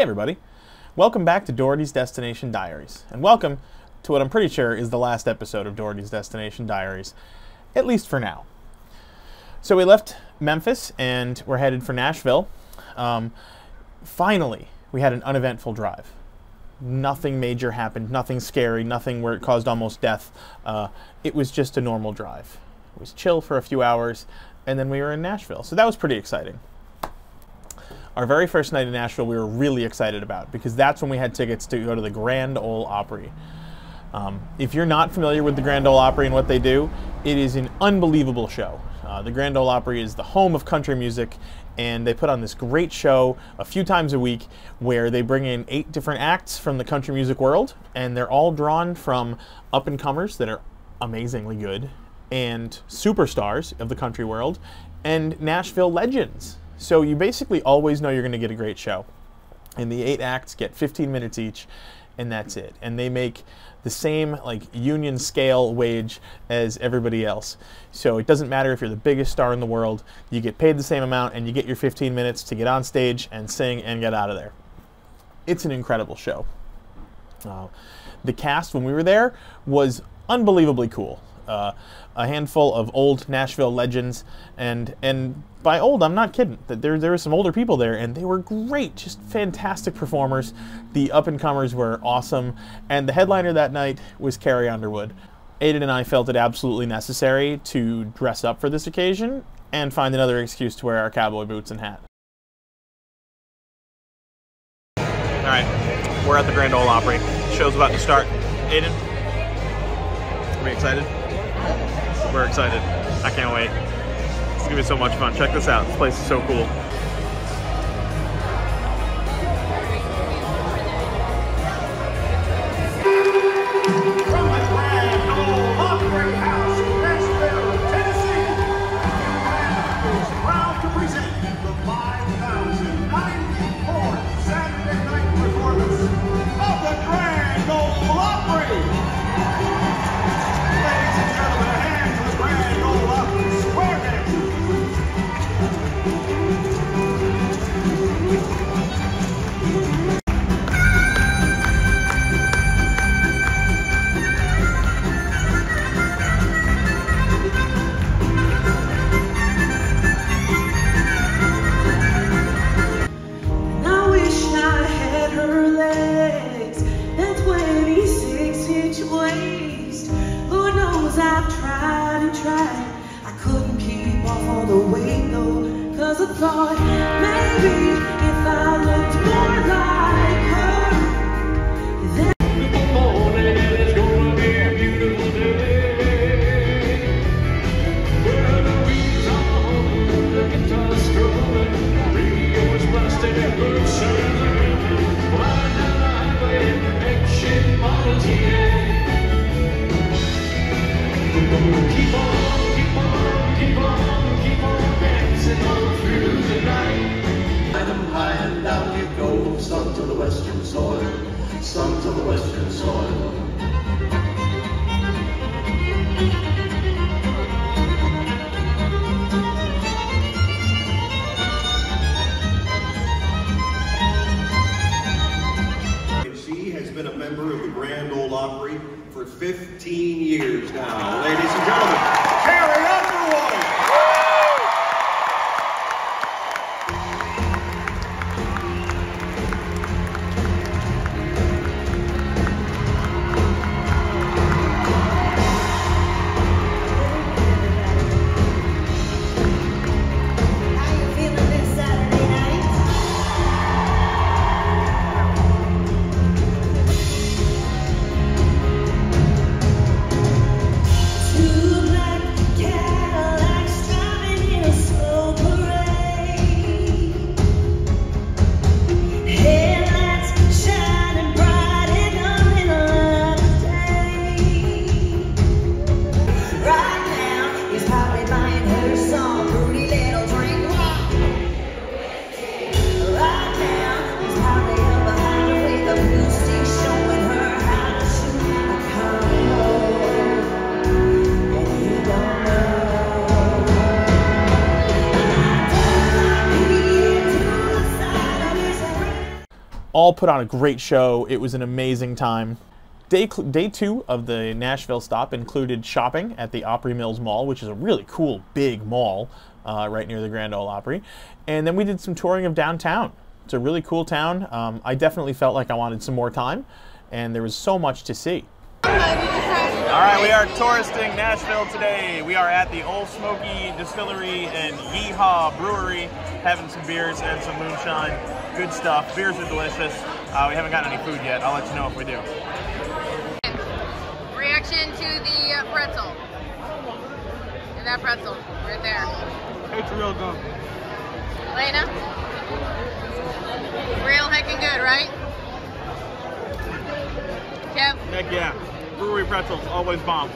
Hey everybody, welcome back to Doherty's Destination Diaries, and welcome to what I'm pretty sure is the last episode of Doherty's Destination Diaries, at least for now. So we left Memphis and we're headed for Nashville. Um, finally, we had an uneventful drive. Nothing major happened, nothing scary, nothing where it caused almost death. Uh, it was just a normal drive. It was chill for a few hours, and then we were in Nashville. So that was pretty exciting our very first night in Nashville, we were really excited about because that's when we had tickets to go to the Grand Ole Opry. Um, if you're not familiar with the Grand Ole Opry and what they do, it is an unbelievable show. Uh, the Grand Ole Opry is the home of country music, and they put on this great show a few times a week where they bring in eight different acts from the country music world, and they're all drawn from up and comers that are amazingly good, and superstars of the country world, and Nashville legends so you basically always know you're going to get a great show. And the eight acts get 15 minutes each, and that's it. And they make the same like union scale wage as everybody else. So it doesn't matter if you're the biggest star in the world, you get paid the same amount and you get your 15 minutes to get on stage and sing and get out of there. It's an incredible show. Uh, the cast when we were there was unbelievably cool. Uh, a handful of old Nashville legends, and and by old, I'm not kidding. There there were some older people there, and they were great, just fantastic performers. The up and comers were awesome, and the headliner that night was Carrie Underwood. Aiden and I felt it absolutely necessary to dress up for this occasion and find another excuse to wear our cowboy boots and hat. All right, we're at the Grand Ole Opry. Show's about to start. Aiden, are we excited? We're excited. I can't wait. It's gonna be so much fun. Check this out. This place is so cool. Lord for put on a great show. It was an amazing time. Day, day two of the Nashville stop included shopping at the Opry Mills Mall, which is a really cool, big mall uh, right near the Grand Ole Opry. And then we did some touring of downtown. It's a really cool town. Um, I definitely felt like I wanted some more time, and there was so much to see. All right, we are touristing Nashville today. We are at the Ole Smoky Distillery and Yeehaw Brewery, having some beers and some moonshine. Good stuff. Beers are delicious. Uh, we haven't gotten any food yet. I'll let you know if we do. Reaction to the uh, pretzel. And that pretzel, right there. It's real good. Lena? Real heckin' good, right? Kev? Heck yeah. Brewery pretzels, always bomb.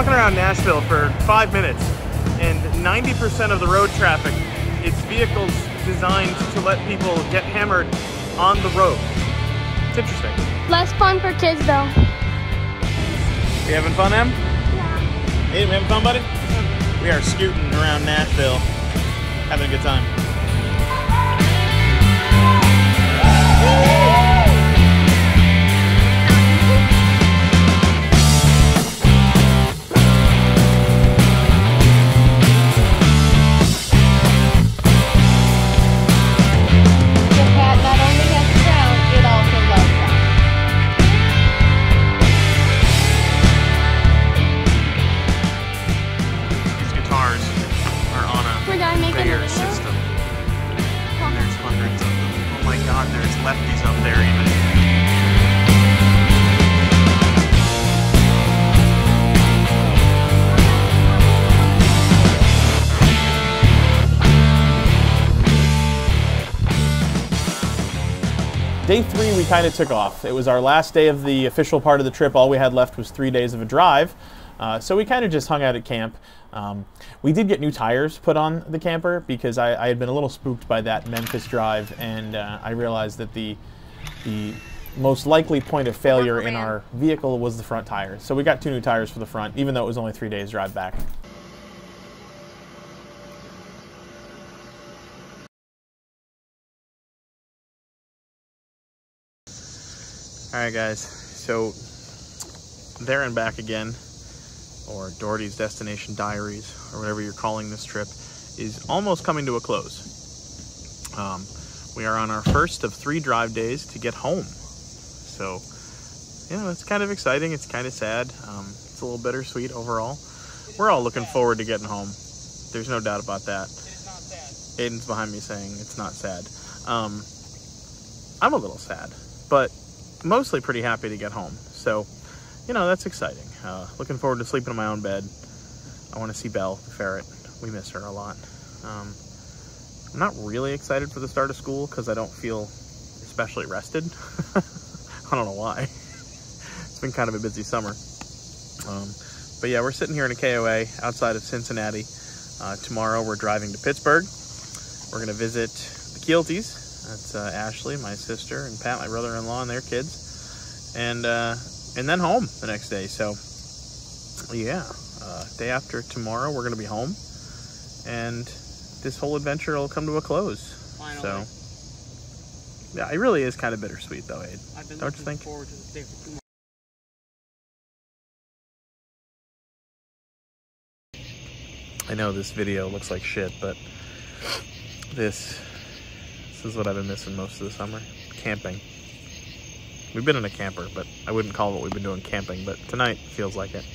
Walking around Nashville for five minutes, and 90% of the road traffic, it's vehicles designed to let people get hammered on the road. It's interesting. Less fun for kids though. You having fun, Em? Yeah. Hey, we having fun, buddy? We are scooting around Nashville, having a good time. Lefties up there even. Day three, we kind of took off. It was our last day of the official part of the trip. All we had left was three days of a drive. Uh, so we kind of just hung out at camp. Um, we did get new tires put on the camper because I, I had been a little spooked by that Memphis drive, and uh, I realized that the the most likely point of failure in our vehicle was the front tires. So we got two new tires for the front, even though it was only three days drive back. All right, guys. So there and back again, or Doherty's Destination Diaries, or whatever you're calling this trip, is almost coming to a close. Um, we are on our first of three drive days to get home. So, you know, it's kind of exciting. It's kind of sad. Um, it's a little bittersweet overall. We're all looking forward to getting home. There's no doubt about that. Aiden's behind me saying it's not sad. Um, I'm a little sad, but mostly pretty happy to get home. So, you know, that's exciting. Uh, looking forward to sleeping in my own bed. I want to see Belle, the ferret. We miss her a lot. Um, I'm not really excited for the start of school because I don't feel especially rested. I don't know why. it's been kind of a busy summer. Um, but yeah, we're sitting here in a KOA outside of Cincinnati. Uh, tomorrow we're driving to Pittsburgh. We're going to visit the Keelties. That's uh, Ashley, my sister, and Pat, my brother-in-law, and their kids. And uh, and then home the next day. So yeah, uh, day after tomorrow we're going to be home, and this whole adventure will come to a close. Finally. So yeah, it really is kind of bittersweet, though, Aid. I've been Don't you think? forward to this day for two. I know this video looks like shit, but this This is what I've been missing most of the summer. Camping. We've been in a camper, but I wouldn't call what we've been doing camping, but tonight feels like it.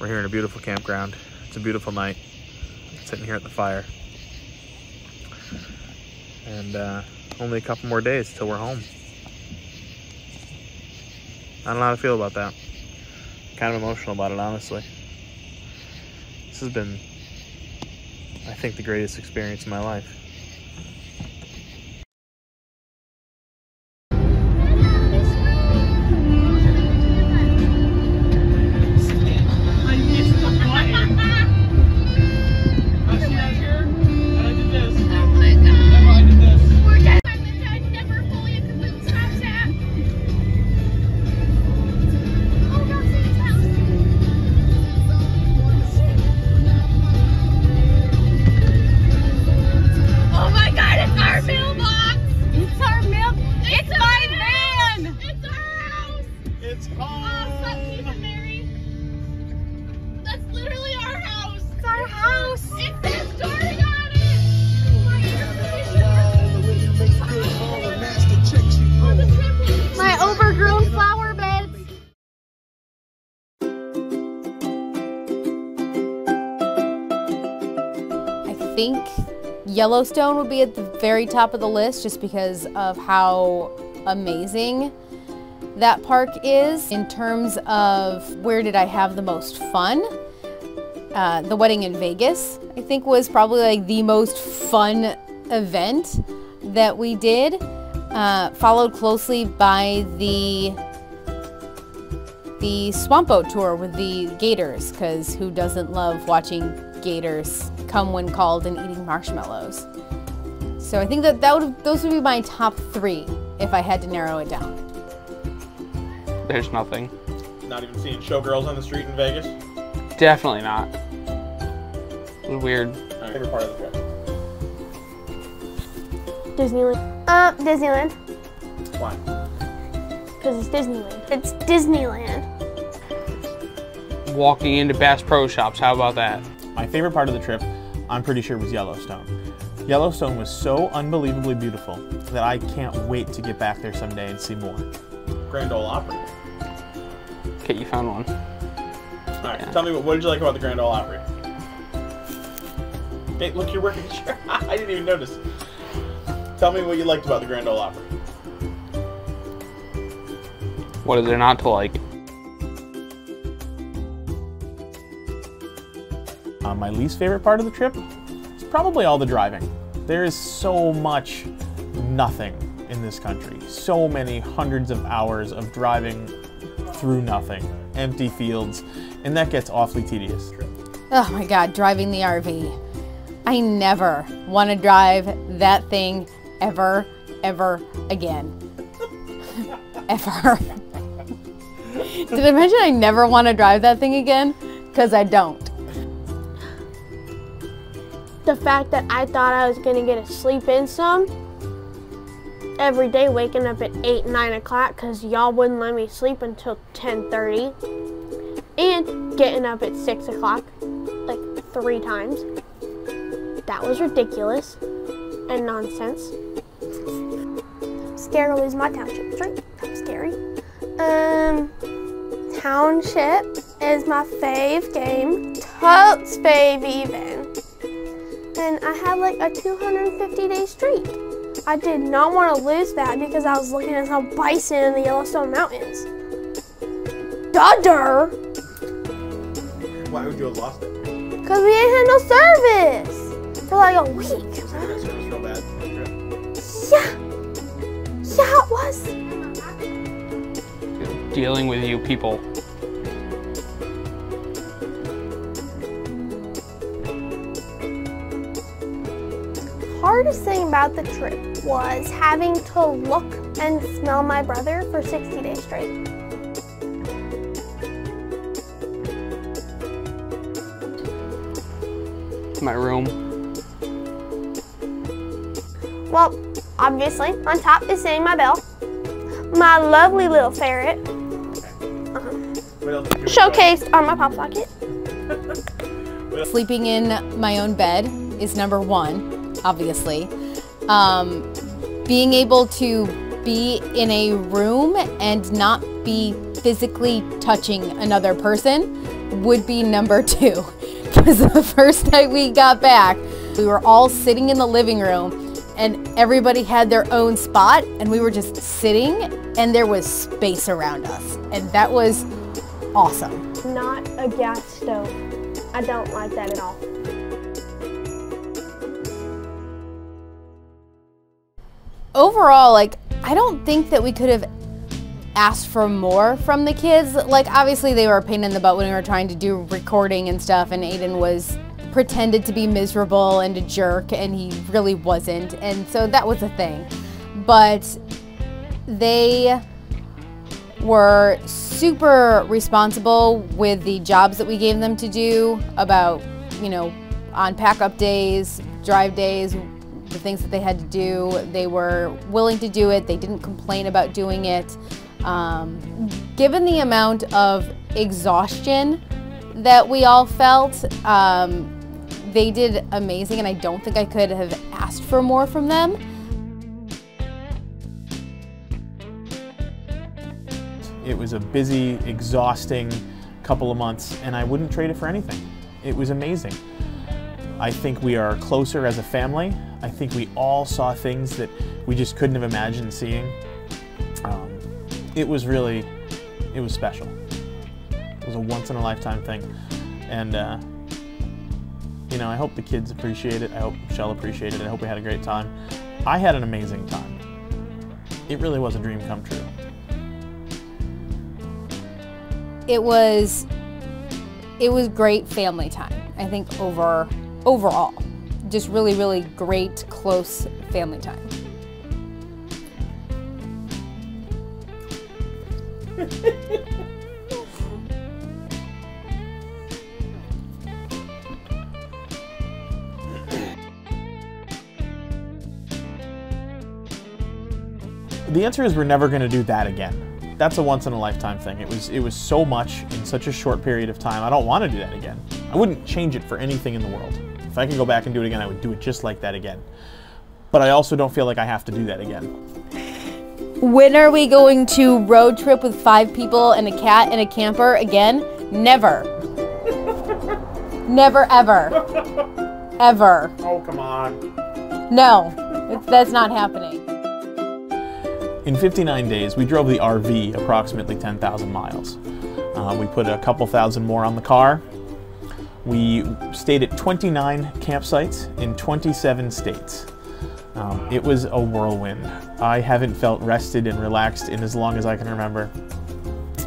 We're here in a beautiful campground. It's a beautiful night. Sitting here at the fire. And uh, only a couple more days till we're home. I don't know how to feel about that. Kind of emotional about it, honestly. This has been, I think, the greatest experience of my life. Think Yellowstone would be at the very top of the list just because of how amazing that park is. In terms of where did I have the most fun, uh, the wedding in Vegas, I think was probably like the most fun event that we did, uh, followed closely by the the swamp boat tour with the gators because who doesn't love watching gators come when called and eating marshmallows so i think that, that would those would be my top three if i had to narrow it down There's nothing. Not even seeing showgirls on the street in Vegas. Definitely not. Weird. My favorite part of the trip. Disneyland. Uh, Disneyland. Why? Because it's Disneyland. It's Disneyland. Walking into Bass Pro Shops, how about that? My favorite part of the trip, I'm pretty sure, it was Yellowstone. Yellowstone was so unbelievably beautiful that I can't wait to get back there someday and see more. Grand Ole Opry. Okay, you found one. All right, tell me what, what did you like about the Grand Ole Opry? Hey, look, you're wearing a shirt. I didn't even notice. Tell me what you liked about the Grand Ole Opry. What is there not to like? Uh, my least favorite part of the trip is probably all the driving. There is so much nothing in this country. So many hundreds of hours of driving through nothing, empty fields, and that gets awfully tedious. oh my god driving the rv i never want to drive that thing ever ever again ever did i mention i never want to drive that thing again because i don't The fact that I thought I was gonna get to sleep in some every day, waking up at eight, nine o'clock, cause y'all wouldn't let me sleep until ten thirty, and getting up at six o'clock, like three times. That was ridiculous and nonsense. To lose my township. That's scary. Um, township is my fave game. Totes fave even. And I had like a 250 day streak. I did not want to lose that because I was looking at some bison in the Yellowstone Mountains. Dudder! Why would you have lost it? Because we ain't had no service for like a week. Service real. Yeah. Yeah, it was. Dealing with you people. Hardest thing about the trip was having to look and smell my brother for 60 days straight. My room. Well, obviously, on top is sitting my Belle. My lovely little ferret. What else did Showcased on my pop socket. Sleeping in my own bed is number one, obviously. Um, being able to be in a room and not be physically touching another person would be number two. Because the first night we got back, we were all sitting in the living room and everybody had their own spot and we were just sitting and there was space around us. And that was awesome. Not a gas stove. I don't like that at all. Overall, like, I don't think that we could have asked for more from the kids. Like, obviously, they were a pain in the butt when we were trying to do recording and stuff, and Aiden was pretended to be miserable and a jerk, and he really wasn't. And so that was a thing. But they were super responsible with the jobs that we gave them to do about, you know, on pack up days, drive days, the things that they had to do. They were willing to do it. They didn't complain about doing it. Um, given the amount of exhaustion that we all felt, um, they did amazing, and I don't think I could have asked for more from them. It was a busy, exhausting couple of months, and I wouldn't trade it for anything. It was amazing. I think we are closer as a family. I think we all saw things that we just couldn't have imagined seeing. Um, it was really, it was special. It was a once in a lifetime thing. And, uh, you know, I hope the kids appreciate it. I hope Michelle appreciated it. I hope we had a great time. I had an amazing time. It really was a dream come true. It was, it was great family time. I think over overall. Just really, really great, close family time. The answer is we're never going to do that again. That's a once in a lifetime thing. It was it was so much in such a short period of time. I don't want to do that again. I wouldn't change it for anything in the world. If I could go back and do it again, I would do it just like that again. But I also don't feel like I have to do that again. When are we going to road trip with five people and a cat and a camper again? Never. Never, ever. Ever. Oh, come on. No, that's not happening. In 59 days, we drove the RV approximately 10,000 miles. Uh, we put a couple thousand more on the car, we stayed at 29 campsites in 27 states. Um, it was a whirlwind. I haven't felt rested and relaxed in as long as I can remember.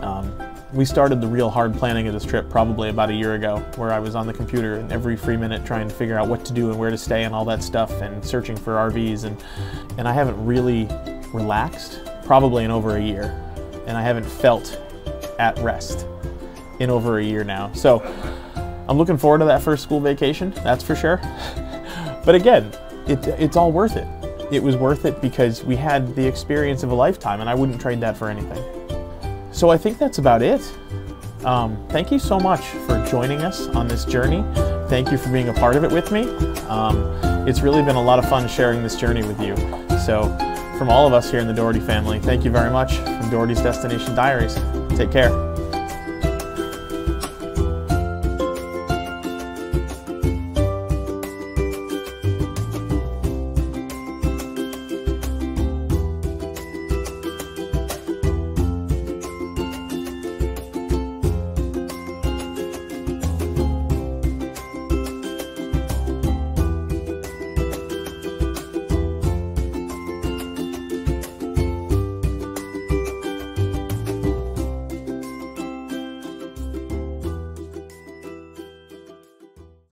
Um, we started the real hard planning of this trip probably about a year ago, where I was on the computer and every free minute trying to figure out what to do and where to stay and all that stuff and searching for RVs. And, and I haven't really relaxed probably in over a year. And I haven't felt at rest in over a year now. So I'm looking forward to that first school vacation, that's for sure. but again, it, it's all worth it. It was worth it because we had the experience of a lifetime, and I wouldn't trade that for anything. So I think that's about it. Um, thank you so much for joining us on this journey. Thank you for being a part of it with me. Um, it's really been a lot of fun sharing this journey with you. So, from all of us here in the Doherty family, thank you very much from Doherty's Destination Diaries. Take care.